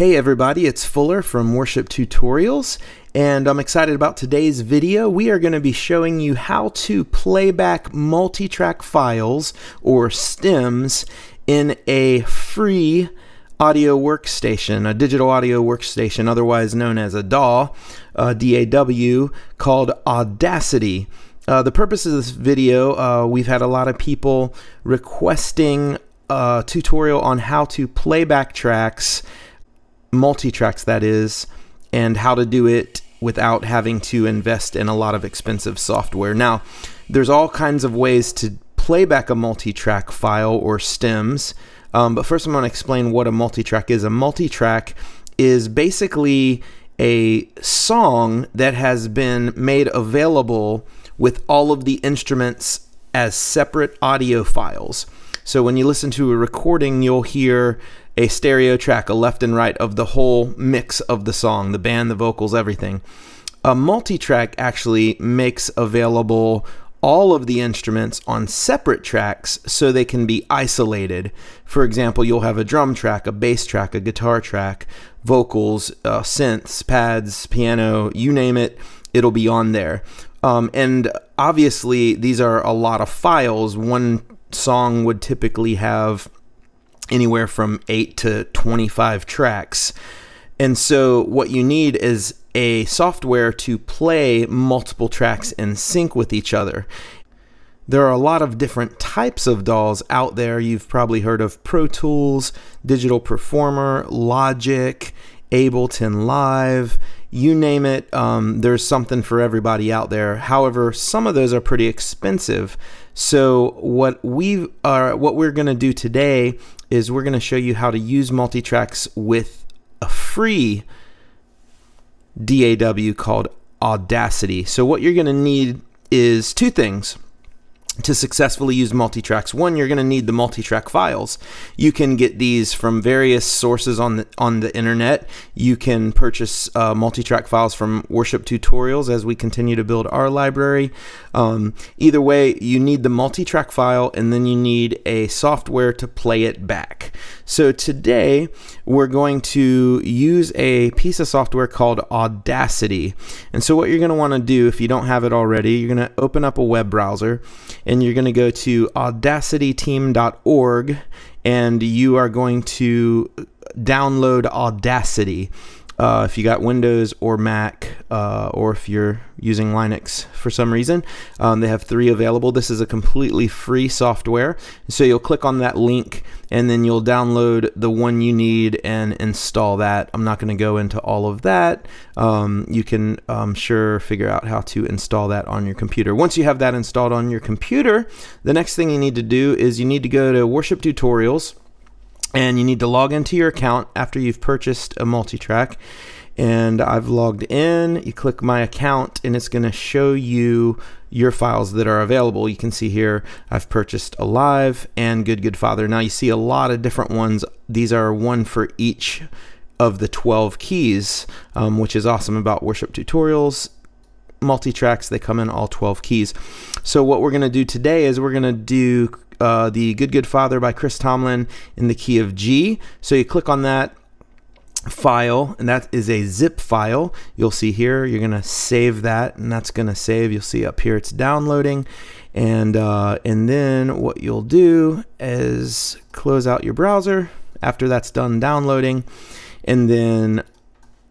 Hey everybody, it's Fuller from Worship Tutorials, and I'm excited about today's video. We are going to be showing you how to playback multi-track files or stems in a free audio workstation, a digital audio workstation, otherwise known as a DAW, uh, D-A-W, called Audacity. Uh, the purpose of this video, uh, we've had a lot of people requesting a tutorial on how to playback tracks multi-tracks that is, and how to do it without having to invest in a lot of expensive software. Now, there's all kinds of ways to play back a multi-track file or stems, um, but first I'm going to explain what a multi-track is. A multi-track is basically a song that has been made available with all of the instruments as separate audio files. So when you listen to a recording, you'll hear a stereo track, a left and right of the whole mix of the song, the band, the vocals, everything. A multi track actually makes available all of the instruments on separate tracks so they can be isolated. For example, you'll have a drum track, a bass track, a guitar track, vocals, uh, synths, pads, piano, you name it, it'll be on there. Um, and obviously, these are a lot of files. One song would typically have anywhere from 8 to 25 tracks. And so what you need is a software to play multiple tracks in sync with each other. There are a lot of different types of DAWs out there. You've probably heard of Pro Tools, Digital Performer, Logic, Ableton Live, you name it. Um, there's something for everybody out there. However, some of those are pretty expensive. So what we are, what we're going to do today is we're going to show you how to use multi-tracks with a free DAW called Audacity. So what you're going to need is two things to successfully use multi-tracks. One, you're going to need the multi-track files. You can get these from various sources on the on the internet. You can purchase uh, multi-track files from Worship Tutorials as we continue to build our library. Um, either way, you need the multi-track file and then you need a software to play it back. So today we're going to use a piece of software called Audacity. And so what you're going to want to do if you don't have it already, you're going to open up a web browser and you're going to go to audacityteam.org and you are going to download Audacity. Uh, if you got Windows or Mac, uh, or if you're using Linux for some reason, um, they have three available. This is a completely free software. So you'll click on that link and then you'll download the one you need and install that. I'm not going to go into all of that. Um, you can, I'm sure, figure out how to install that on your computer. Once you have that installed on your computer, the next thing you need to do is you need to go to Worship Tutorials and you need to log into your account after you've purchased a multi-track. And I've logged in. You click my account and it's going to show you your files that are available. You can see here I've purchased Alive and Good Good Father. Now you see a lot of different ones. These are one for each of the 12 keys um, which is awesome about worship tutorials. Multi-tracks they come in all 12 keys. So what we're going to do today is we're going to do uh, the Good Good Father by Chris Tomlin in the key of G. So you click on that file and that is a zip file. You'll see here you're gonna save that and that's gonna save. You'll see up here it's downloading. And uh, and then what you'll do is close out your browser. After that's done downloading and then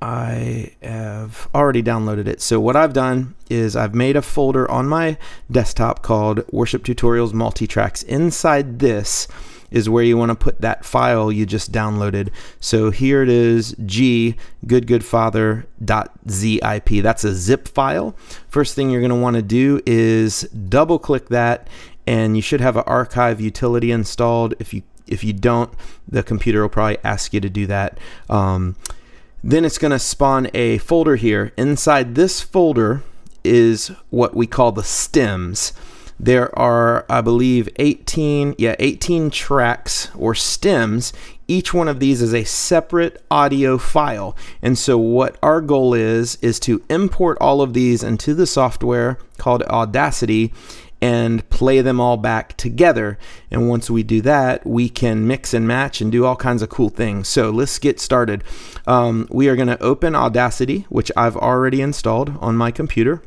I have already downloaded it. So what I've done is I've made a folder on my desktop called Worship Tutorials Multitracks. Inside this is where you want to put that file you just downloaded. So here it is, G goodgoodfather.zip. That's a zip file. First thing you're going to want to do is double click that and you should have an archive utility installed. If you if you don't, the computer will probably ask you to do that. Um, then it's going to spawn a folder here. Inside this folder is what we call the stems. There are, I believe, 18, yeah, 18 tracks or stems. Each one of these is a separate audio file. And so what our goal is, is to import all of these into the software called Audacity and play them all back together. And once we do that, we can mix and match and do all kinds of cool things. So let's get started. Um, we are going to open Audacity, which I've already installed on my computer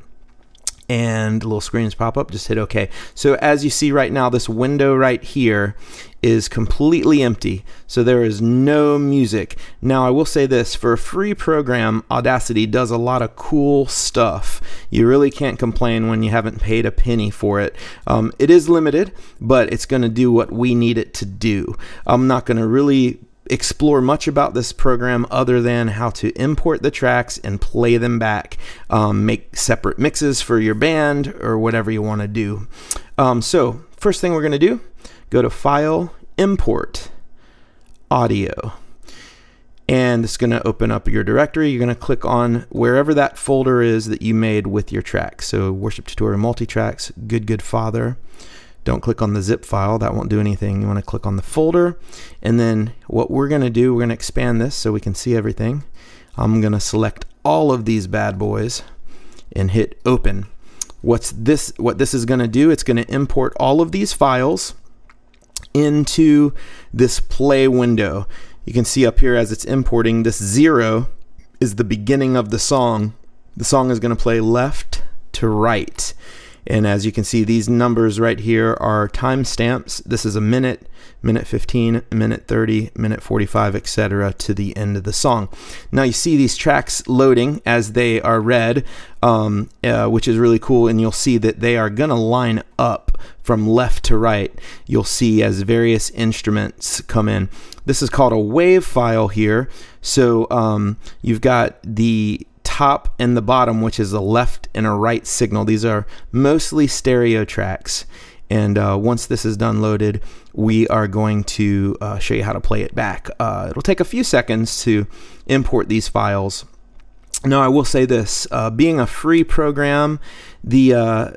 and little screens pop up just hit ok. So as you see right now this window right here is completely empty. So there is no music. Now I will say this for a free program Audacity does a lot of cool stuff. You really can't complain when you haven't paid a penny for it. Um, it is limited but it's gonna do what we need it to do. I'm not gonna really explore much about this program other than how to import the tracks and play them back, um, make separate mixes for your band or whatever you want to do. Um, so first thing we're going to do, go to File, Import, Audio. And it's going to open up your directory. You're going to click on wherever that folder is that you made with your tracks. So worship tutorial multi-tracks, good, good father. Don't click on the zip file, that won't do anything. You want to click on the folder, and then what we're going to do, we're going to expand this so we can see everything. I'm going to select all of these bad boys and hit open. What's this? What this is going to do? It's going to import all of these files into this play window. You can see up here as it's importing, this zero is the beginning of the song. The song is going to play left to right. And as you can see, these numbers right here are timestamps. This is a minute, minute 15, minute 30, minute 45, etc. to the end of the song. Now you see these tracks loading as they are read, um, uh, which is really cool. And you'll see that they are going to line up from left to right. You'll see as various instruments come in. This is called a wave file here. So um, you've got the top and the bottom, which is a left and a right signal. These are mostly stereo tracks. And uh, once this is done loaded, we are going to uh, show you how to play it back. Uh, it'll take a few seconds to import these files. Now, I will say this uh, being a free program, the uh,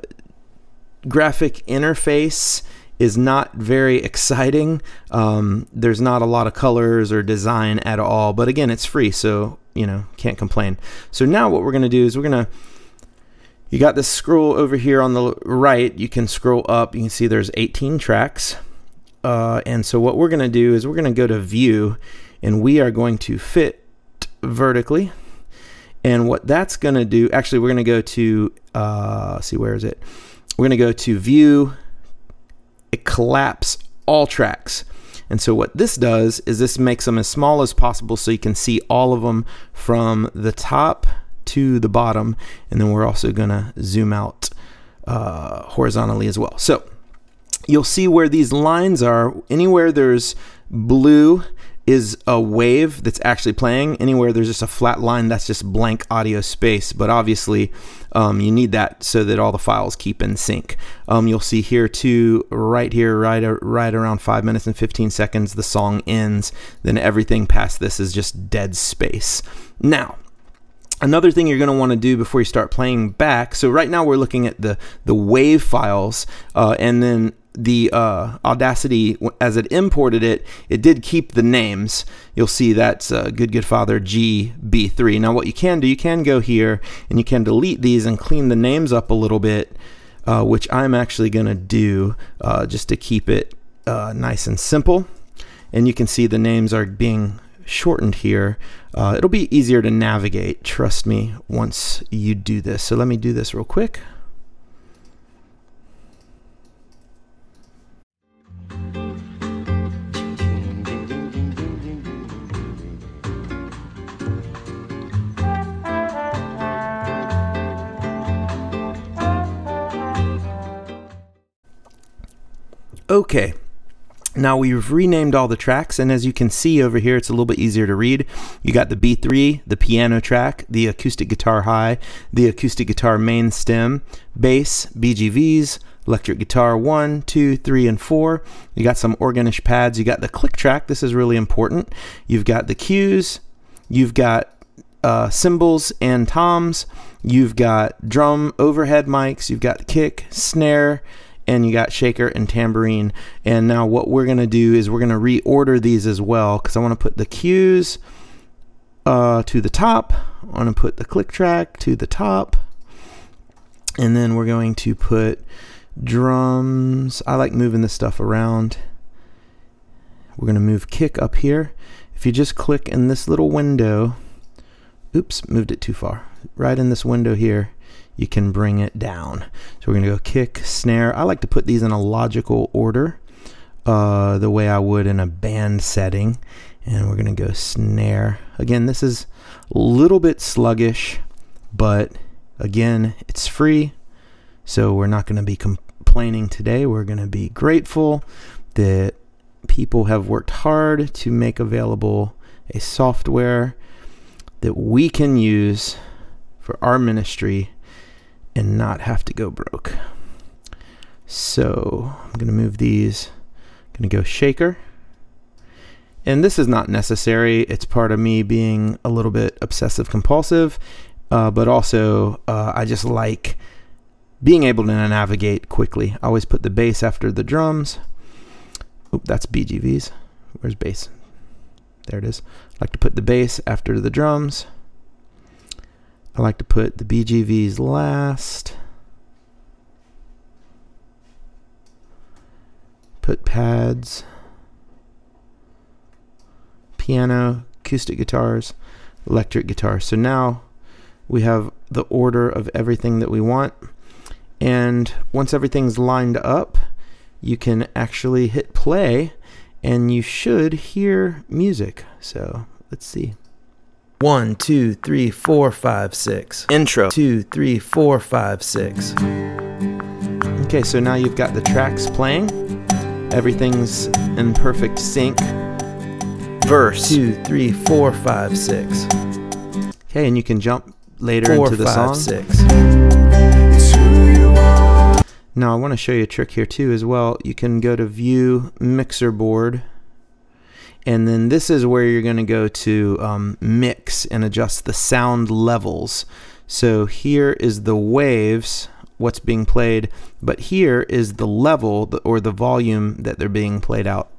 graphic interface is not very exciting. Um, there's not a lot of colors or design at all, but again, it's free, so you know, can't complain. So now what we're going to do is we're going to, you got this scroll over here on the right. You can scroll up. You can see there's 18 tracks. Uh, and so what we're going to do is we're going to go to view and we are going to fit vertically. And what that's going to do, actually, we're going to go to, uh, see, where is it? We're going to go to view, collapse all tracks. And so what this does is this makes them as small as possible so you can see all of them from the top to the bottom. And then we're also going to zoom out uh, horizontally as well. So you'll see where these lines are. Anywhere there's blue is a wave that's actually playing. Anywhere there's just a flat line, that's just blank audio space. But obviously, um, you need that so that all the files keep in sync. Um, you'll see here too, right here, right, right around 5 minutes and 15 seconds, the song ends. Then everything past this is just dead space. Now, Another thing you're going to want to do before you start playing back. So right now we're looking at the the wave files, uh, and then the uh, Audacity, as it imported it, it did keep the names. You'll see that's uh, Good Good Father GB3. Now, what you can do, you can go here and you can delete these and clean the names up a little bit, uh, which I'm actually going to do uh, just to keep it uh, nice and simple. And you can see the names are being shortened here. Uh, it'll be easier to navigate, trust me, once you do this. So let me do this real quick. Okay, now we've renamed all the tracks, and as you can see over here, it's a little bit easier to read. You got the B3, the piano track, the acoustic guitar high, the acoustic guitar main stem, bass, BGVs, electric guitar 1, 2, 3, and 4. You got some organish pads. You got the click track. This is really important. You've got the cues. You've got uh, cymbals and toms. You've got drum overhead mics. You've got kick, snare, and you got shaker and tambourine. And now what we're going to do is we're going to reorder these as well because I want to put the cues uh, to the top. I want to put the click track to the top. And then we're going to put drums. I like moving this stuff around. We're going to move kick up here. If you just click in this little window, oops, moved it too far. Right in this window here, you can bring it down. So we're to go kick, snare. I like to put these in a logical order, uh, the way I would in a band setting. And we're to go snare. Again, this is a little bit sluggish, but again, it's free. So we're not to be complaining today. We're to be grateful that people have worked hard to make available a software that we can use for our ministry and not have to go broke. So I'm going to move these. I'm going to go shaker. And this is not necessary. It's part of me being a little bit obsessive compulsive, uh, but also uh, I just like being able to navigate quickly. I always put the bass after the drums. Oop, that's BGVs. Where's bass? There it is. I like to put the bass after the drums. I like to put the BGVs last. Put pads, piano, acoustic guitars, electric guitar. So now we have the order of everything that we want. And once everything's lined up, you can actually hit play and you should hear music. So let's see. One, two, three, four, five, six. Intro. Two, three, four, five, six. Okay, so now you've got the tracks playing. Everything's in perfect sync. Verse. Two, three, four, five, six. Okay, and you can jump later four, into the five, song. Six. Now I want to show you a trick here too as well. You can go to view mixer board and then this is where you're going to go to um, mix and adjust the sound levels. So here is the waves, what's being played, but here is the level or the volume that they're being played out.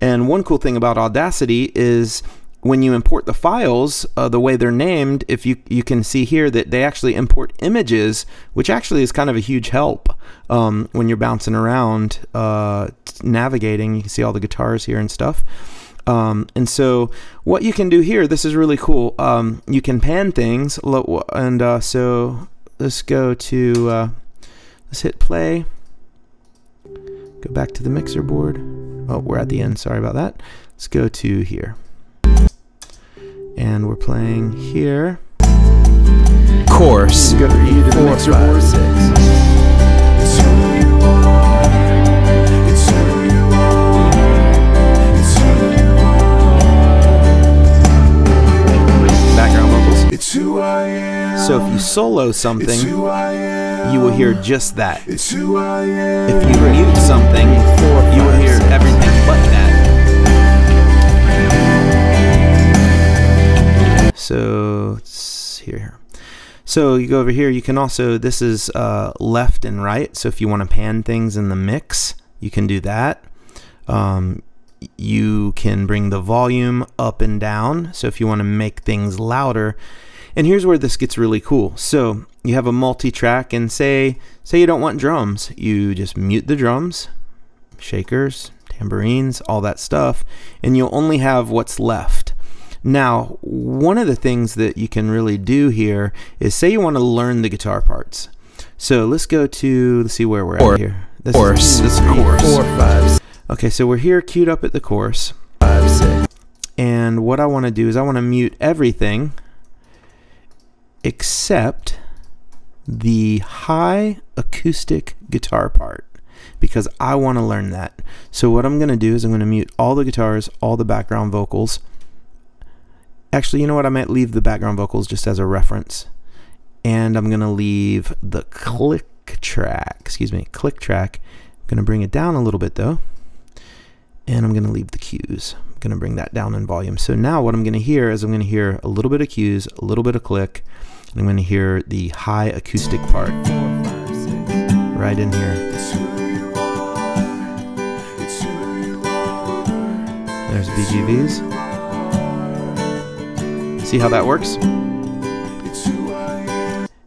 And one cool thing about Audacity is when you import the files, uh, the way they're named, if you you can see here that they actually import images, which actually is kind of a huge help um, when you're bouncing around, uh, navigating. You can see all the guitars here and stuff. Um, and so what you can do here, this is really cool. Um, you can pan things, and uh, so let's go to uh, let's hit play. Go back to the mixer board. Oh, we're at the end. Sorry about that. Let's go to here, and we're playing here. Course. Go to the mixer board. Six. So if you solo something, you will hear just that. If you mute something, you will hear everything but that. So it's here. So you go over here, you can also, this is uh, left and right. So if you want to pan things in the mix, you can do that. Um, you can bring the volume up and down. So if you want to make things louder, and here's where this gets really cool. So you have a multi-track and say, say you don't want drums. You just mute the drums, shakers, tambourines, all that stuff, and you'll only have what's left. Now, one of the things that you can really do here is say you want to learn the guitar parts. So let's go to, let's see where we're at here. This course. Is, this is course. Four, five. Okay, so we're here queued up at the course. Five, six. And what I want to do is I want to mute everything except the high acoustic guitar part because I want to learn that. So what I'm going to do is I'm going to mute all the guitars, all the background vocals. Actually, you know what? I might leave the background vocals just as a reference. And I'm going to leave the click track, excuse me, click track. I'm going to bring it down a little bit though. And I'm going to leave the cues. I'm going to bring that down in volume. So now what I'm going to hear is I'm going to hear a little bit of cues, a little bit of click, and I'm going to hear the high acoustic part right in here. There's BGVs. See how that works?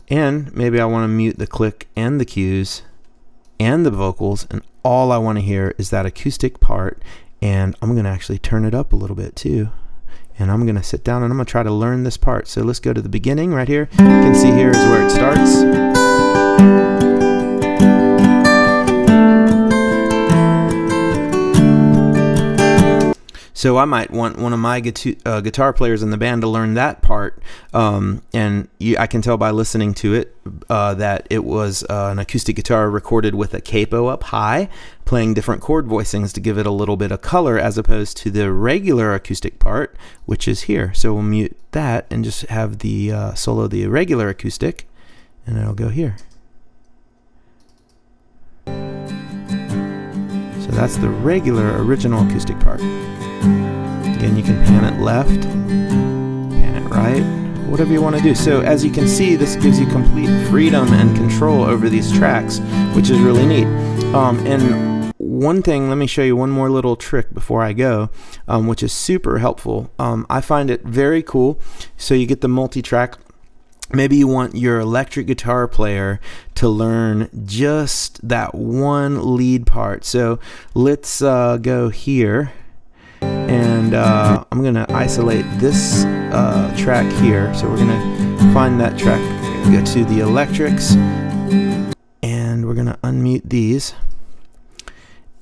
And maybe I want to mute the click and the cues and the vocals, and all I want to hear is that acoustic part. And I'm going to actually turn it up a little bit too. And I'm going to sit down and I'm going to try to learn this part. So let's go to the beginning right here. You can see here is where it starts. So I might want one of my guitar, uh, guitar players in the band to learn that part, um, and you, I can tell by listening to it uh, that it was uh, an acoustic guitar recorded with a capo up high, playing different chord voicings to give it a little bit of color, as opposed to the regular acoustic part, which is here. So we'll mute that and just have the uh, solo the regular acoustic, and it'll go here. So that's the regular original acoustic part. Again, you can pan it left, pan it right, whatever you want to do. So as you can see, this gives you complete freedom and control over these tracks, which is really neat. Um, and one thing, let me show you one more little trick before I go, um, which is super helpful. Um, I find it very cool. So you get the multi-track maybe you want your electric guitar player to learn just that one lead part. So let's uh, go here and uh, I'm gonna isolate this uh, track here. So we're gonna find that track go to the electrics. And we're gonna unmute these.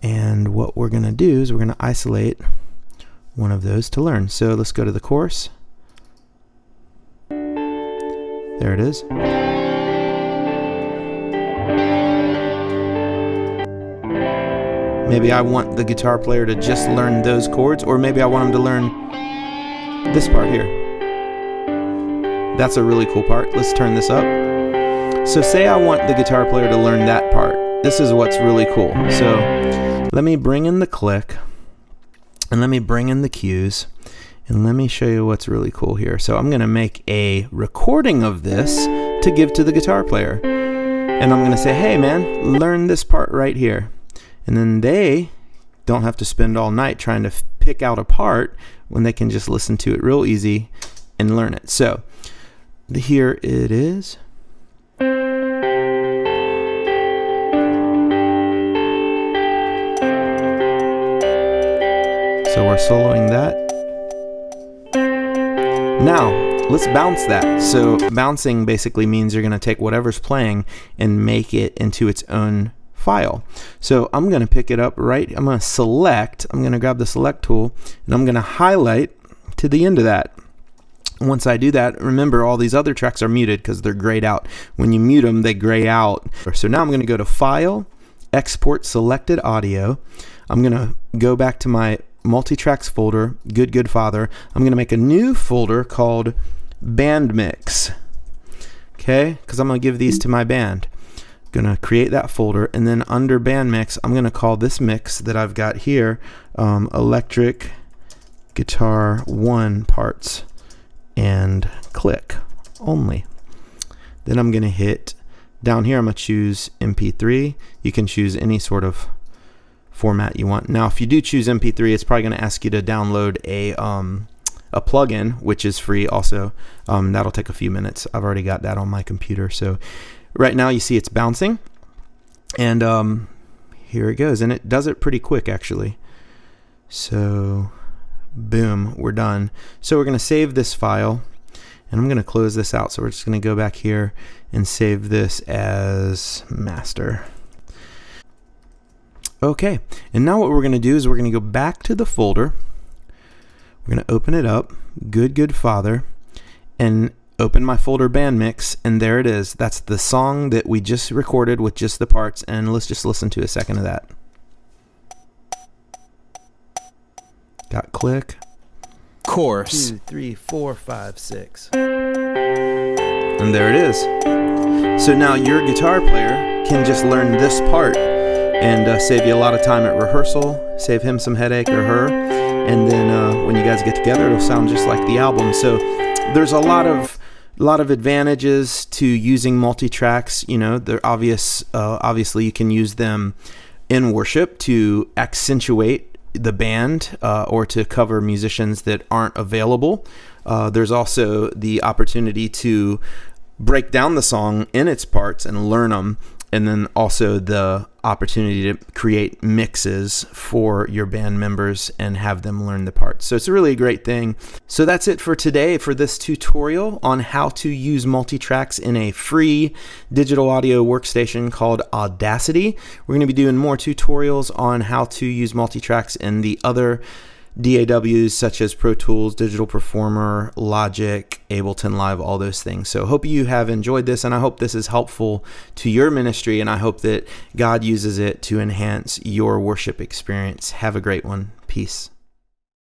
And what we're gonna do is we're gonna isolate one of those to learn. So let's go to the course. There it is Maybe I want the guitar player to just learn those chords, or maybe I want him to learn this part here. That's a really cool part. Let's turn this up. So say I want the guitar player to learn that part. This is what's really cool. So let me bring in the click, and let me bring in the cues, and let me show you what's really cool here. So I'm going to make a recording of this to give to the guitar player. And I'm going to say, hey man, learn this part right here. And then they don't have to spend all night trying to pick out a part when they can just listen to it real easy and learn it. So here it is. So we're soloing that. Now, let's bounce that. So bouncing basically means you're going to take whatever's playing and make it into its own file. So I'm going to pick it up right, I'm going to select, I'm going to grab the select tool, and I'm going to highlight to the end of that. Once I do that, remember all these other tracks are muted because they're grayed out. When you mute them, they gray out. So now I'm going to go to File, Export Selected Audio. I'm going to go back to my multi-tracks folder, Good Good Father. I'm going to make a new folder called Band Mix. Okay, because I'm going to give these to my band gonna create that folder and then under band mix I'm gonna call this mix that I've got here um, electric guitar one parts and click only. Then I'm gonna hit down here I'm gonna choose mp3 you can choose any sort of format you want. Now if you do choose mp3 it's probably gonna ask you to download a um, a plugin which is free also um, that'll take a few minutes I've already got that on my computer so Right now you see it's bouncing and um, here it goes and it does it pretty quick actually. So boom, we're done. So we're going to save this file and I'm going to close this out. So we're just going to go back here and save this as master. Okay, and now what we're going to do is we're going to go back to the folder. We're going to open it up, Good Good Father, and open my folder band mix and there it is. That's the song that we just recorded with just the parts and let's just listen to a second of that. Got click. Course two three four five six. And there it is. So now your guitar player can just learn this part and uh, save you a lot of time at rehearsal save him some headache or her and then uh, when you guys get together it'll sound just like the album so there's a lot of a lot of advantages to using multi-tracks. You know, they're obvious. Uh, obviously, you can use them in worship to accentuate the band uh, or to cover musicians that aren't available. Uh, there's also the opportunity to break down the song in its parts and learn them and then also the opportunity to create mixes for your band members and have them learn the parts. So it's a really great thing. So that's it for today for this tutorial on how to use multitracks in a free digital audio workstation called Audacity. We're going to be doing more tutorials on how to use multitracks in the other DAWs such as Pro Tools, Digital Performer, Logic, Ableton Live, all those things. So, hope you have enjoyed this, and I hope this is helpful to your ministry, and I hope that God uses it to enhance your worship experience. Have a great one. Peace.